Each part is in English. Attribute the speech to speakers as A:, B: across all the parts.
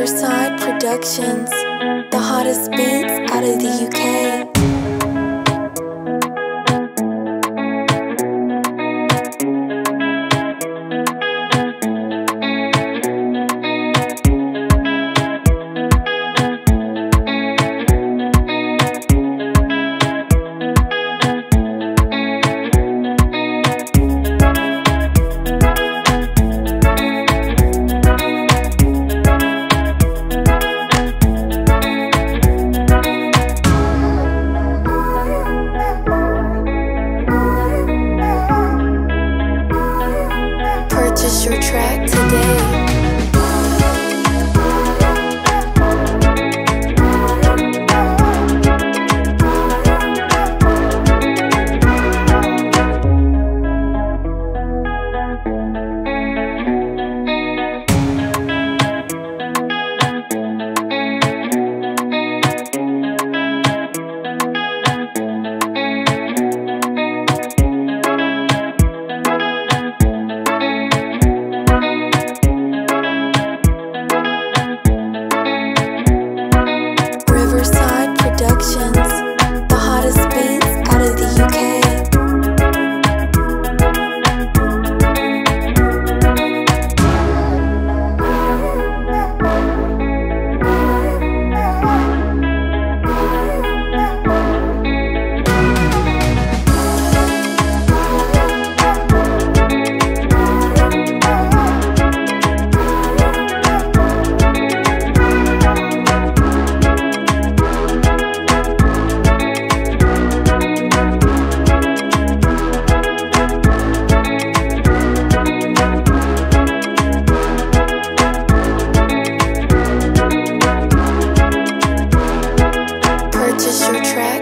A: Riverside Productions, the hottest beats out of the UK. Track today.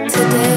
A: today.